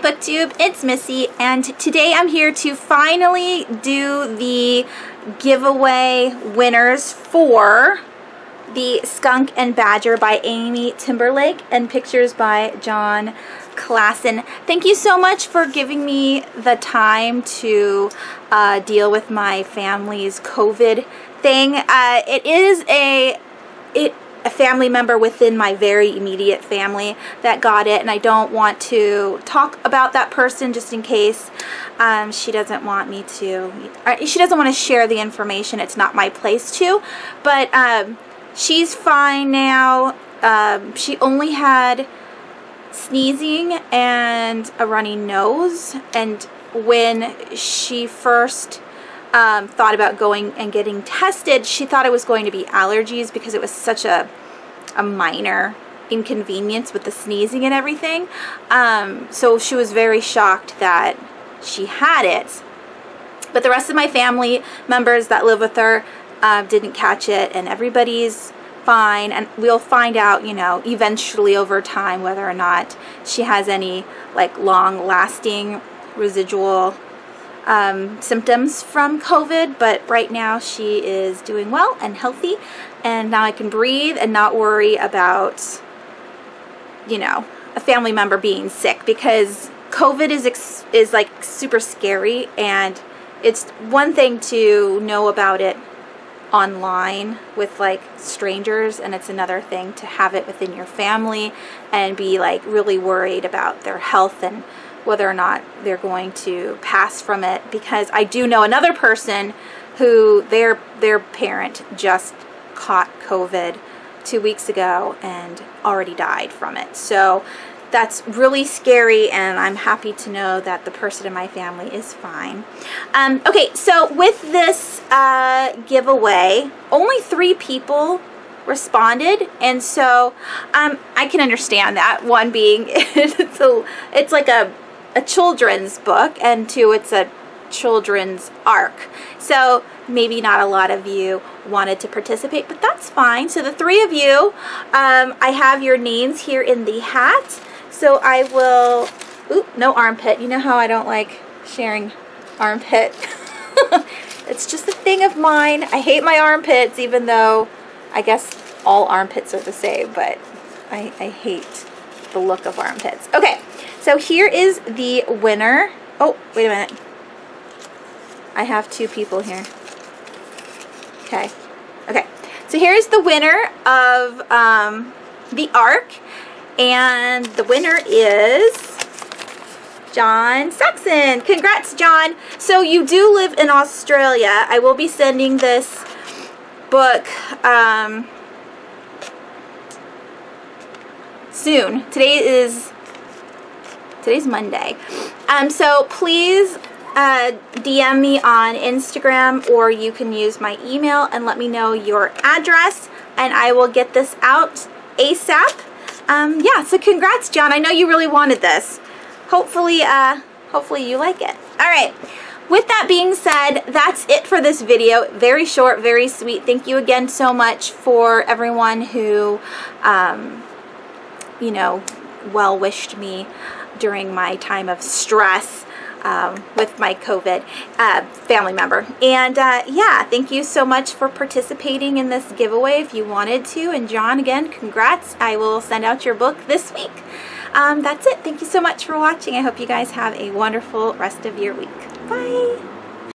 BookTube, it's Missy, and today I'm here to finally do the giveaway winners for the Skunk and Badger by Amy Timberlake and pictures by Jon Klassen. Thank you so much for giving me the time to uh, deal with my family's COVID thing. Uh, it is a it a family member within my very immediate family that got it and I don't want to talk about that person just in case. Um, she doesn't want me to she doesn't want to share the information it's not my place to but um, she's fine now. Um, she only had sneezing and a runny nose and when she first um, thought about going and getting tested, she thought it was going to be allergies because it was such a, a minor inconvenience with the sneezing and everything. Um, so she was very shocked that she had it. But the rest of my family members that live with her uh, didn't catch it, and everybody's fine. And we'll find out, you know, eventually over time whether or not she has any like long lasting residual um, symptoms from COVID, but right now she is doing well and healthy, and now I can breathe and not worry about, you know, a family member being sick because COVID is is like super scary, and it's one thing to know about it online with like strangers and it's another thing to have it within your family and be like really worried about their health and whether or not they're going to pass from it because I do know another person who their their parent just caught COVID two weeks ago and already died from it. So that's really scary and I'm happy to know that the person in my family is fine. Um, okay, so with this uh, giveaway, only three people responded and so um, I can understand that one being it's, a, it's like a a children's book and two it's a children's ARC. So maybe not a lot of you wanted to participate but that's fine. So the three of you um, I have your names here in the hat. So I will oop no armpit. You know how I don't like sharing armpit? It's just a thing of mine. I hate my armpits even though I guess all armpits are the same but I, I hate the look of armpits okay so here is the winner. Oh, wait a minute. I have two people here. Okay. Okay. So here's the winner of um, the ARC. And the winner is John Saxon. Congrats, John. So you do live in Australia. I will be sending this book um, soon. Today is Today's Monday. Um, so please uh, DM me on Instagram or you can use my email and let me know your address and I will get this out ASAP. Um, yeah, so congrats, John. I know you really wanted this. Hopefully, uh, hopefully you like it. All right. With that being said, that's it for this video. Very short, very sweet. Thank you again so much for everyone who, um, you know, well wished me during my time of stress um, with my COVID uh, family member. And uh, yeah, thank you so much for participating in this giveaway if you wanted to. And John, again, congrats. I will send out your book this week. Um, that's it. Thank you so much for watching. I hope you guys have a wonderful rest of your week. Bye.